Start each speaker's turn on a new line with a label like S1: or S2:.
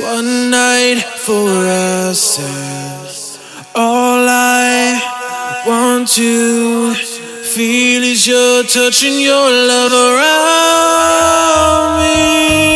S1: one night for us is All I want to feel is your touch and your love around me.